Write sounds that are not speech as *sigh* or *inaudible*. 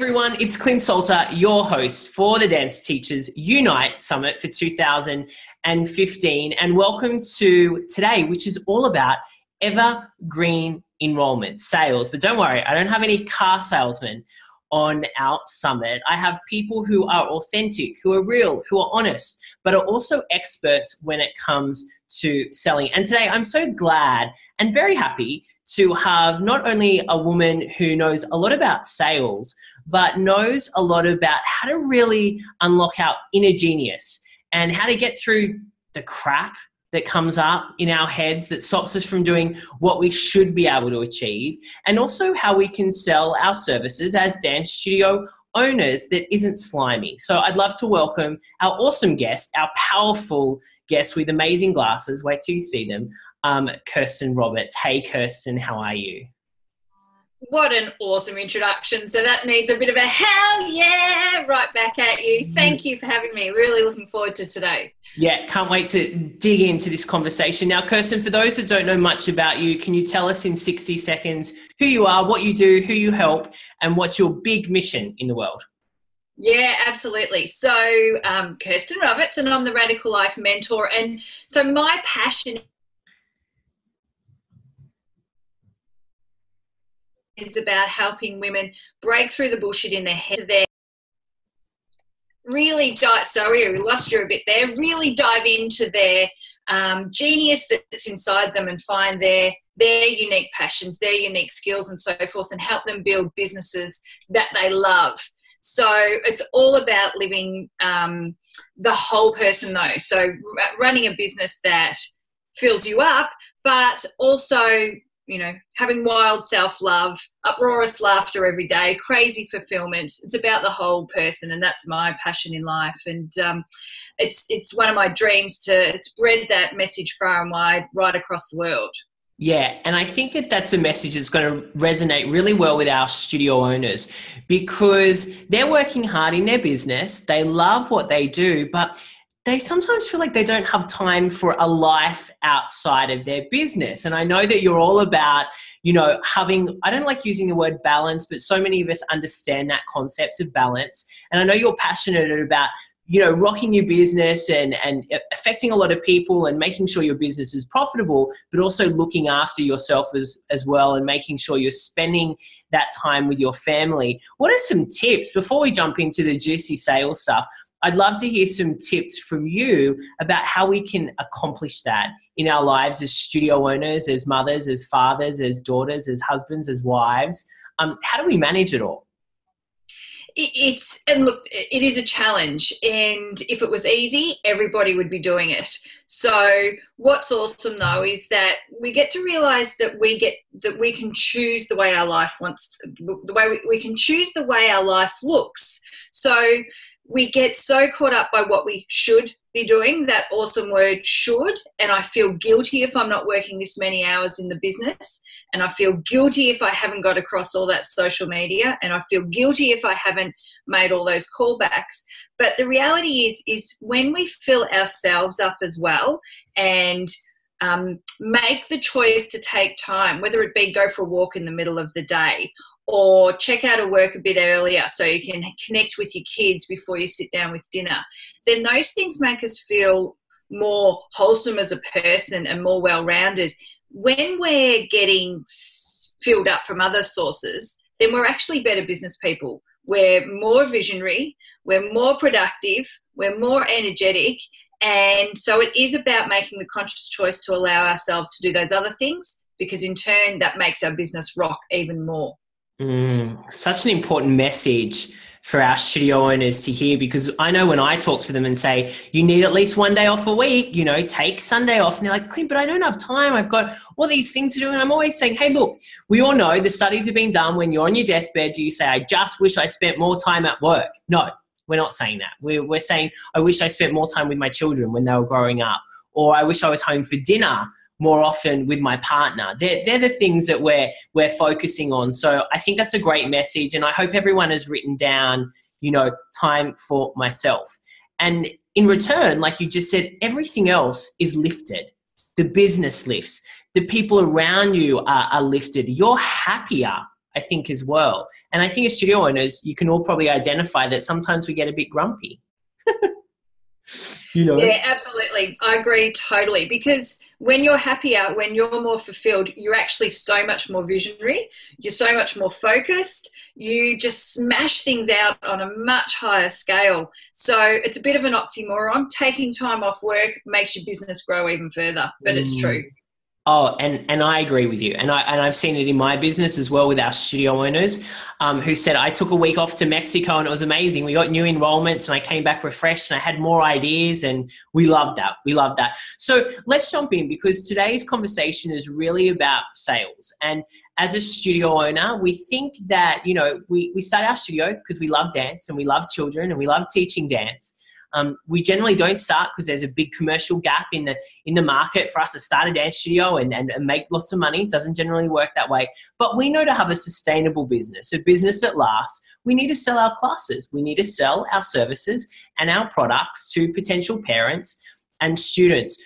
everyone, it's Clint Salter, your host for the Dance Teachers Unite Summit for 2015. And welcome to today, which is all about evergreen enrollment sales. But don't worry, I don't have any car salesmen on our summit. I have people who are authentic, who are real, who are honest, but are also experts when it comes to selling. And today I'm so glad and very happy to have not only a woman who knows a lot about sales, but knows a lot about how to really unlock our inner genius and how to get through the crap that comes up in our heads that stops us from doing what we should be able to achieve, and also how we can sell our services as dance studio owners that isn't slimy. So I'd love to welcome our awesome guest, our powerful guest with amazing glasses. Wait till you see them, um, Kirsten Roberts. Hey, Kirsten, how are you? What an awesome introduction. So that needs a bit of a hell yeah right back at you. Mm-hmm. Thank you for having me. Really looking forward to today. Yeah, can't wait to dig into this conversation. Now, Kirsten, for those that don't know much about you, can you tell us in 60 seconds who you are, what you do, who you help, and what's your big mission in the world? Yeah, absolutely. So, um, Kirsten Roberts, and I'm the Radical Life Mentor. And so, my passion is about helping women break through the bullshit in their head. Their really dive. Sorry, we lost you a bit there. Really dive into their um, genius that's inside them and find their their unique passions, their unique skills, and so forth, and help them build businesses that they love. So it's all about living um, the whole person, though. So running a business that fills you up, but also you know, having wild self love, uproarious laughter every day, crazy fulfillment. It's about the whole person, and that's my passion in life. And um, it's it's one of my dreams to spread that message far and wide, right across the world. Yeah, and I think that that's a message that's going to resonate really well with our studio owners because they're working hard in their business. They love what they do, but they sometimes feel like they don't have time for a life outside of their business. And I know that you're all about, you know, having, I don't like using the word balance, but so many of us understand that concept of balance. And I know you're passionate about you know rocking your business and and affecting a lot of people and making sure your business is profitable but also looking after yourself as as well and making sure you're spending that time with your family what are some tips before we jump into the juicy sales stuff I'd love to hear some tips from you about how we can accomplish that in our lives as studio owners, as mothers, as fathers, as daughters, as husbands, as wives. Um, how do we manage it all? It's and look, it is a challenge. And if it was easy, everybody would be doing it. So what's awesome though is that we get to realize that we get that we can choose the way our life wants, the way we, we can choose the way our life looks. So we get so caught up by what we should be doing, that awesome word should, and I feel guilty if I'm not working this many hours in the business, and I feel guilty if I haven't got across all that social media, and I feel guilty if I haven't made all those callbacks. But the reality is, is when we fill ourselves up as well and um, make the choice to take time, whether it be go for a walk in the middle of the day or check out of work a bit earlier so you can connect with your kids before you sit down with dinner, then those things make us feel more wholesome as a person and more well rounded. When we're getting filled up from other sources, then we're actually better business people. We're more visionary, we're more productive, we're more energetic. And so it is about making the conscious choice to allow ourselves to do those other things because, in turn, that makes our business rock even more. Mm, such an important message for our studio owners to hear because I know when I talk to them and say, you need at least one day off a week, you know, take Sunday off. And they're like, Clint, but I don't have time. I've got all these things to do. And I'm always saying, hey, look, we all know the studies have been done. When you're on your deathbed, do you say, I just wish I spent more time at work? No, we're not saying that. We're, we're saying, I wish I spent more time with my children when they were growing up. Or I wish I was home for dinner more often with my partner. They're, they're the things that we're, we're focusing on. So I think that's a great message. And I hope everyone has written down, you know, time for myself. And in return, like you just said, everything else is lifted. The business lifts, the people around you are, are lifted. You're happier I think, as well. And I think as studio owners, you can all probably identify that sometimes we get a bit grumpy. *laughs* you know? Yeah, absolutely. I agree totally. Because when you're happier, when you're more fulfilled, you're actually so much more visionary, you're so much more focused, you just smash things out on a much higher scale. So it's a bit of an oxymoron. Taking time off work makes your business grow even further, but mm. it's true. Oh, and and I agree with you, and I and I've seen it in my business as well with our studio owners, um, who said I took a week off to Mexico and it was amazing. We got new enrollments and I came back refreshed and I had more ideas and we loved that. We loved that. So let's jump in because today's conversation is really about sales. And as a studio owner, we think that you know we we start our studio because we love dance and we love children and we love teaching dance. Um, we generally don't start because there's a big commercial gap in the in the market for us to start a dance studio and, and, and make lots of money. It doesn't generally work that way. But we know to have a sustainable business, a business that lasts, we need to sell our classes. We need to sell our services and our products to potential parents and students.